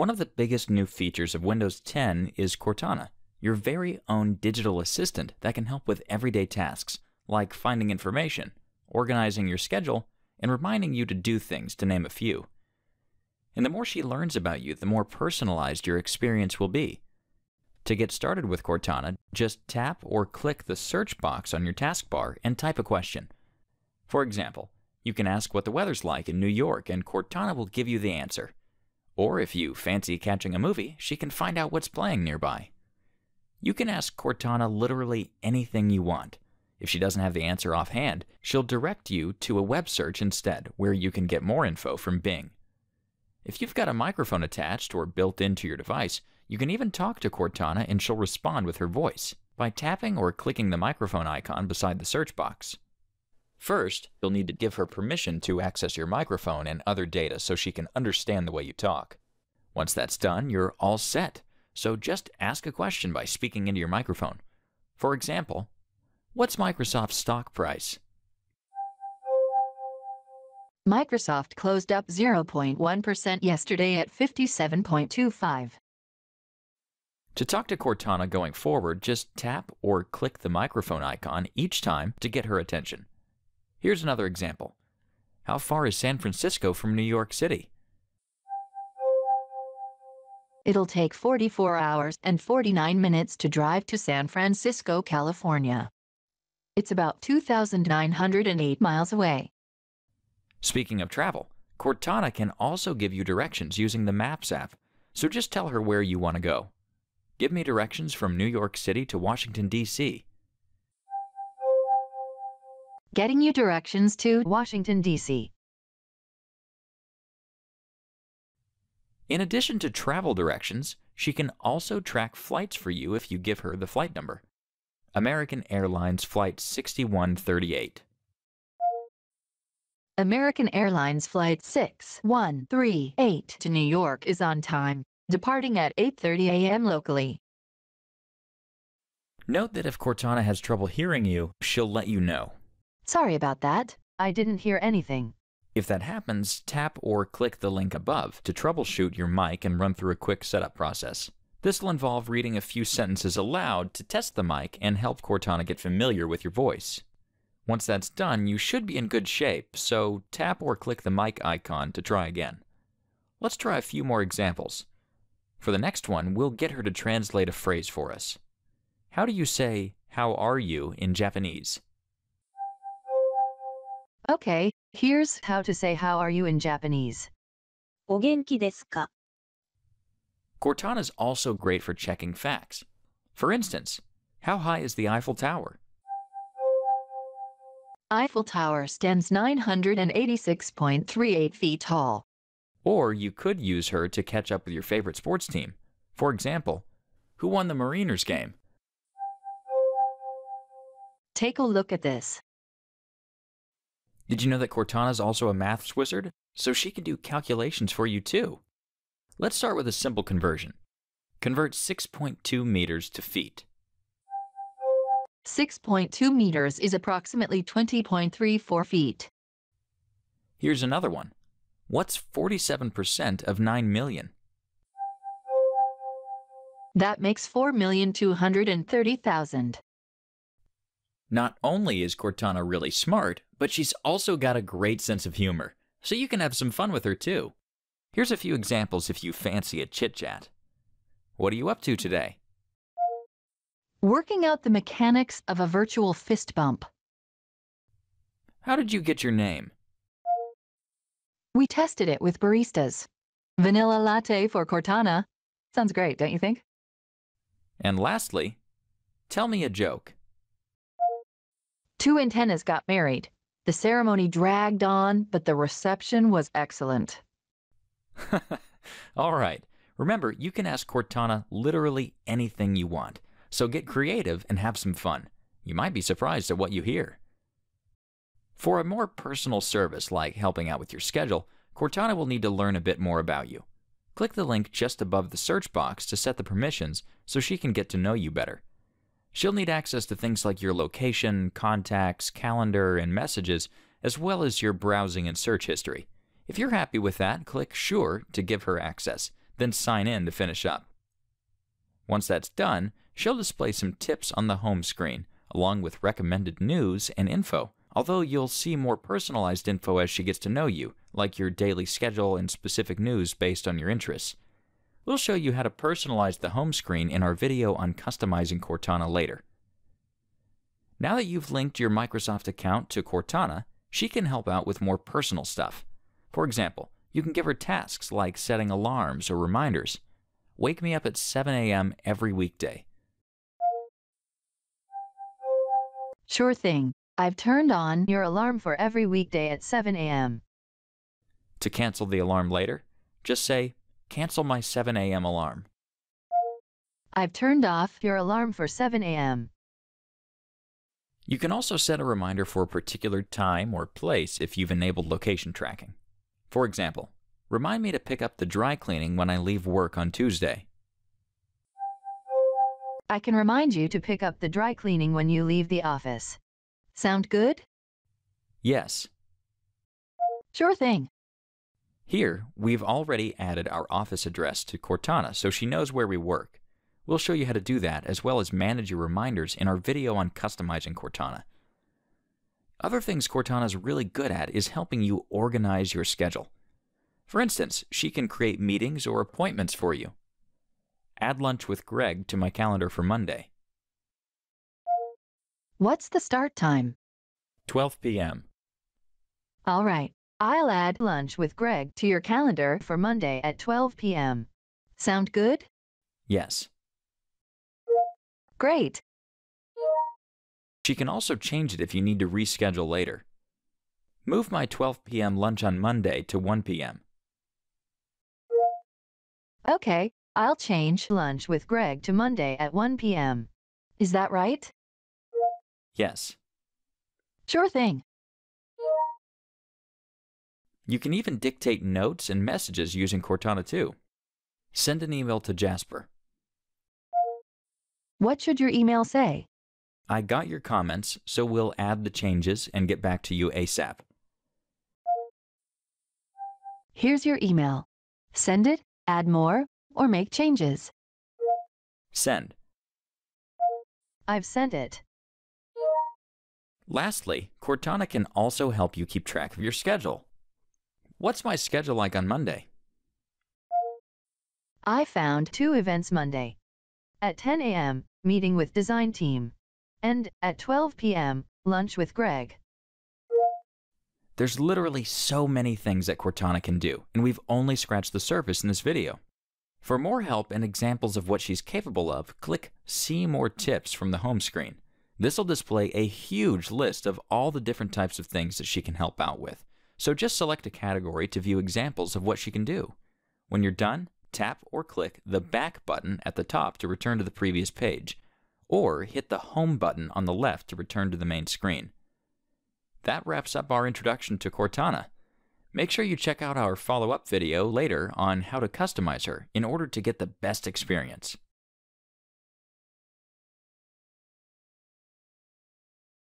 One of the biggest new features of Windows 10 is Cortana, your very own digital assistant that can help with everyday tasks like finding information, organizing your schedule, and reminding you to do things, to name a few. And the more she learns about you, the more personalized your experience will be. To get started with Cortana, just tap or click the search box on your taskbar and type a question. For example, you can ask what the weather's like in New York, and Cortana will give you the answer. Or if you fancy catching a movie, she can find out what's playing nearby. You can ask Cortana literally anything you want. If she doesn't have the answer offhand, she'll direct you to a web search instead, where you can get more info from Bing. If you've got a microphone attached or built into your device, you can even talk to Cortana and she'll respond with her voice by tapping or clicking the microphone icon beside the search box. First, you'll need to give her permission to access your microphone and other data so she can understand the way you talk. Once that's done, you're all set. So just ask a question by speaking into your microphone. For example, what's Microsoft's stock price? Microsoft closed up 0.1% yesterday at 57.25. To talk to Cortana going forward, just tap or click the microphone icon each time to get her attention. Here's another example. How far is San Francisco from New York City? It'll take 44 hours and 49 minutes to drive to San Francisco, California. It's about 2,908 miles away. Speaking of travel, Cortana can also give you directions using the Maps app, so just tell her where you want to go. Give me directions from New York City to Washington, D.C. Getting you directions to Washington, D.C. In addition to travel directions, she can also track flights for you if you give her the flight number. American Airlines Flight 6138. American Airlines Flight 6138 to New York is on time, departing at 8.30 a.m. locally. Note that if Cortana has trouble hearing you, she'll let you know. Sorry about that. I didn't hear anything. If that happens, tap or click the link above to troubleshoot your mic and run through a quick setup process. This will involve reading a few sentences aloud to test the mic and help Cortana get familiar with your voice. Once that's done, you should be in good shape, so tap or click the mic icon to try again. Let's try a few more examples. For the next one, we'll get her to translate a phrase for us. How do you say, how are you in Japanese? Okay, here's how to say how are you in Japanese. お元気ですか Cortana's also great for checking facts. For instance, how high is the Eiffel Tower? Eiffel Tower stands 986.38 feet tall. Or you could use her to catch up with your favorite sports team. For example, who won the Mariners game? Take a look at this. Did you know that Cortana's also a maths wizard? So she can do calculations for you too. Let's start with a simple conversion. Convert 6.2 meters to feet. 6.2 meters is approximately 20.34 feet. Here's another one. What's 47% of 9 million? That makes 4,230,000. Not only is Cortana really smart, but she's also got a great sense of humor, so you can have some fun with her too. Here's a few examples if you fancy a chit chat. What are you up to today? Working out the mechanics of a virtual fist bump. How did you get your name? We tested it with baristas. Vanilla latte for Cortana. Sounds great, don't you think? And lastly, tell me a joke. Two antennas got married. The ceremony dragged on, but the reception was excellent. All right. Remember, you can ask Cortana literally anything you want, so get creative and have some fun. You might be surprised at what you hear. For a more personal service like helping out with your schedule, Cortana will need to learn a bit more about you. Click the link just above the search box to set the permissions so she can get to know you better. She'll need access to things like your location, contacts, calendar, and messages, as well as your browsing and search history. If you're happy with that, click Sure to give her access. then sign in to finish up. Once that's done, she'll display some tips on the home screen, along with recommended news and info, although you'll see more personalized info as she gets to know you, like your daily schedule and specific news based on your interests. We'll show you how to personalize the home screen in our video on customizing Cortana later. Now that you've linked your Microsoft account to Cortana, she can help out with more personal stuff. For example, you can give her tasks like setting alarms or reminders. Wake me up at 7 a.m. every weekday. Sure thing. I've turned on your alarm for every weekday at 7 a.m. To cancel the alarm later, just say, Cancel my 7 a.m. alarm. I've turned off your alarm for 7 a.m. You can also set a reminder for a particular time or place if you've enabled location tracking. For example, remind me to pick up the dry cleaning when I leave work on Tuesday. I can remind you to pick up the dry cleaning when you leave the office. Sound good? Yes. Sure thing. Here, we've already added our office address to Cortana so she knows where we work. We'll show you how to do that as well as manage your reminders in our video on customizing Cortana. Other things Cortana's really good at is helping you organize your schedule. For instance, she can create meetings or appointments for you. Add lunch with Greg to my calendar for Monday, What's the start time? 12 p.m. All right. I'll add lunch with Greg to your calendar for Monday at 12 p.m. Sound good? Yes. Great. She can also change it if you need to reschedule later. Move my 12 p.m. lunch on Monday to 1 p.m. Okay, I'll change lunch with Greg to Monday at 1 p.m. Is that right? Yes. Sure thing. You can even dictate notes and messages using Cortana too. Send an email to Jasper. What should your email say? I got your comments, so we'll add the changes and get back to you ASAP. Here's your email. Send it, add more, or make changes. Send. I've sent it. Lastly, Cortana can also help you keep track of your schedule. What's my schedule like on Monday? I found two events Monday. At 10 a.m., meeting with design team. And at 12 p.m., lunch with Greg. There's literally so many things that Cortana can do, and we've only scratched the surface in this video. For more help and examples of what she's capable of, click See More Tips from the home screen. This will display a huge list of all the different types of things that she can help out with. So just select a category to view examples of what she can do. When you're done, tap or click the Back button at the top to return to the previous page, or hit the Home button on the left to return to the main screen. That wraps up our introduction to Cortana. Make sure you check out our follow up video later on how to customize her in order to get the best experience.